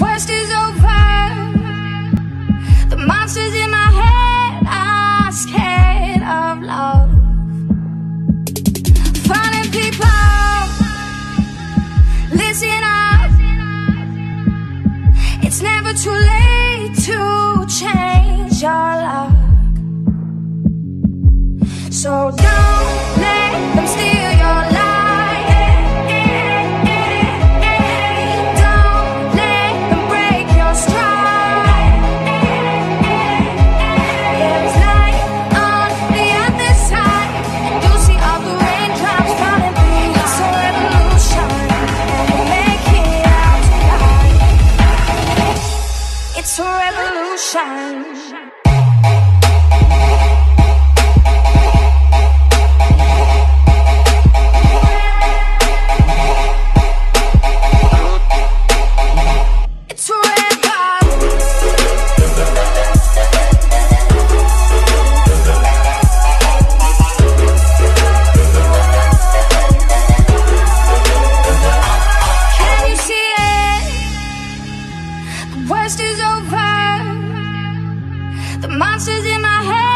worst is over. The monsters in my head are scared of love. Funny people, listen up. It's never too late to change your luck. So don't let them It's a revolution. worst is over. The monsters in my head.